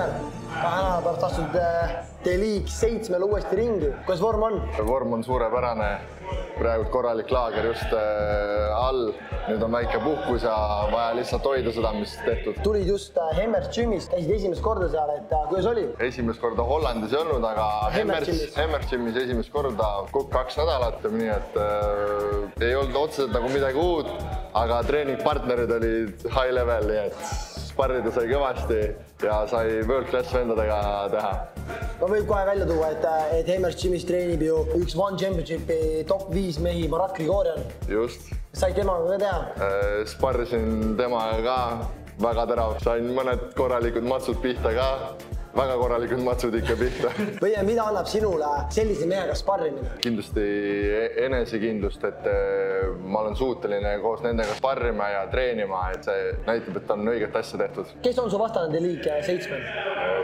oled astunud D-League seitsmele uuesti ringi, kuidas vorm on? vorm on suurepärane, praegu korralik laager just äh, all, nüüd on väike puhkus ja vaja lihtsalt hoida seda, mis tehtud. tulid just äh, Hemmers Gymis, käisid esimest korda seal, et äh, kuidas oli? esimest korda Hollandis ei olnud, aga Hemmers Hemmers, Gymis. Esimest korda kukk kaks nädalat, nii et äh, ei olnud otseselt nagu midagi uut, aga treeningpartnerid olid high level, nii et sparrida sai kõvasti ja sai world class vendadega teha. no võib kohe välja tuua, et, äh, et Hemmers Gymis treenib ju üks One Championshipi top viis mehi, Marat Grigorjan. just, said temaga ka teha? sparrisin temaga ka väga terav, sain mõned korralikud matsud pihta ka, väga korralikud matsud ikka pihta või mida annab sinule sellise mehega sparrimine? kindlasti enesekindlust, et eh, ma olen suuteline koos nendega sparrima ja treenima, et see näitab, et on õiget asja tehtud. kes on su vastane D-League seitsmel?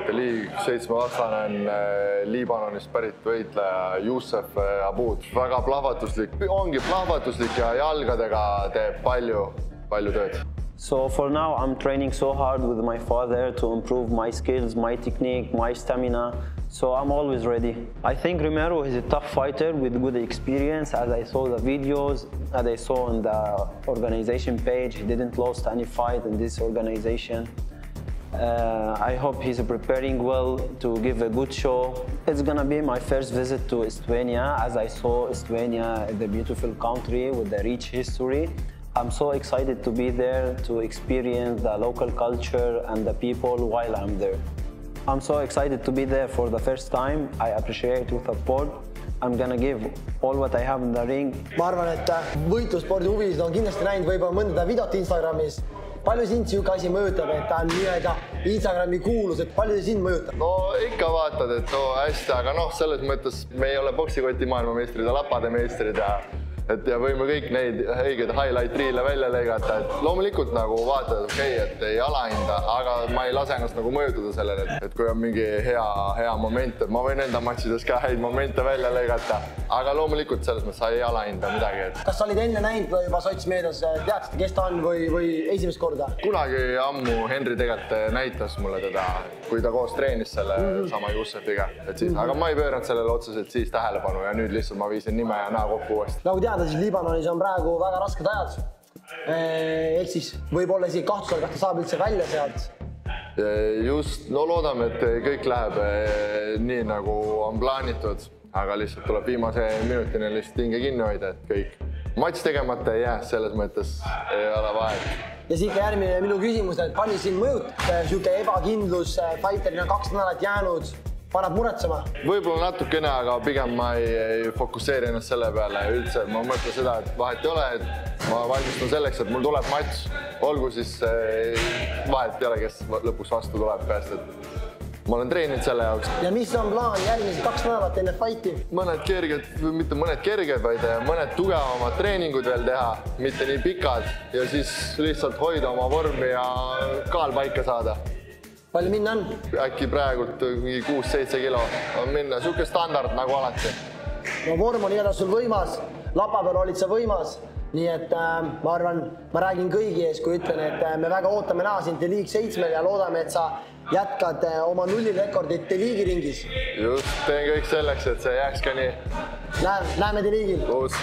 Liig seitsme vastane on eh, Liibanonist pärit võitleja Jussef Abud, väga plahvatuslik, ongi plahvatuslik ja jalgadega teeb palju, palju tööd So for now, I'm training so hard with my father to improve my skills, my technique, my stamina. So I'm always ready. I think Romero is a tough fighter with good experience. As I saw the videos, as I saw on the organization page, he didn't lost any fight in this organization. Uh, I hope he's preparing well to give a good show. It's gonna be my first visit to Estonia, as I saw Estonia, the beautiful country with the rich history. I'm so excited to be there to experience the local culture and the people while I'm there. I'm so excited to be there for the first time. I appreciate your support. I'm gonna give all what I have in the ring. ma arvan, et äh, võitlusspordi huvilised on kindlasti näinud võib-olla mõnda videot Instagramis. palju sind sihuke asi mõjutab, et ta on nii-öelda Instagrami kuulus, et palju see sind mõjutab? no ikka vaatad, et oo hästi, aga noh, selles mõttes me ei ole poksikoti maailmameistrid ja lapade meistrid ja et ja võime kõik neid õigeid highlight reel'e välja lõigata, et loomulikult nagu vaatad, okei okay,, et ei alahinda, aga ma ei lase ennast nagu mõjutada sellele, et, kui on mingi hea, hea moment, et ma võin enda matšides ka häid momente välja lõigata, aga loomulikult selles mõttes sa ei alahinda midagi, et kas sa olid enne näinud juba sotsmeedias, teadsid, kes ta on või, või esimest korda? kunagi ammu Henri tegelikult näitas mulle teda, kui ta koos treenis selle mm -hmm. sama Jussefiga, et siis, aga ma ei pööranud sellele otseselt siis tähelepanu ja nüüd lihtsalt ma viisin nime ja näo kokku uuesti. nagu teada, siis Liibanonis on praegu väga rasked ajad. ehk siis võib-olla isegi kahtluse all, kas ta saab üldse välja sealt. just, no loodame, et kõik läheb eh, nii, nagu on plaanitud, aga lihtsalt tuleb viimase minutini lihtsalt hinge kinni hoida, et kõik. matš tegemata ei jää, selles mõttes ei ole vahet ja siit ka järgmine minu küsimus, et palju sind mõjutab sihuke ebakindlus, fighterina kaks nädalat jäänud, paneb muretsema? võib-olla natukene, aga pigem ma ei, ei fokusseeri ennast selle peale üldse, ma mõtlen seda, et vahet ei ole, et ma valmistun selleks, et mul tuleb matš, olgu siis eh, vahet ei ole, kes lõpuks vastu tuleb, peaasi, et ma olen treeninud selle jaoks. ja mis on plaan järgmised kaks nädalat enne fight'i? mõned kerged, mitte mõned kerged, vaid mõned tugevamad treeningud veel teha, mitte nii pikad ja siis lihtsalt hoida oma vormi ja kaal paika saada palju minna on? äkki praegult mingi kuus-seitse kilo on minna, sihuke standard nagu alati. no vorm on igatahes sul võimas, lapa peal olid sa võimas, nii et äh, ma arvan, ma räägin kõigi ees, kui ütlen, et äh, me väga ootame näha sind League seitsmel ja loodame, et sa jätkad äh, oma nullirekordit League'i ringis. just, teen kõik selleks, et see jääks ka nii. Näeme, näeme koos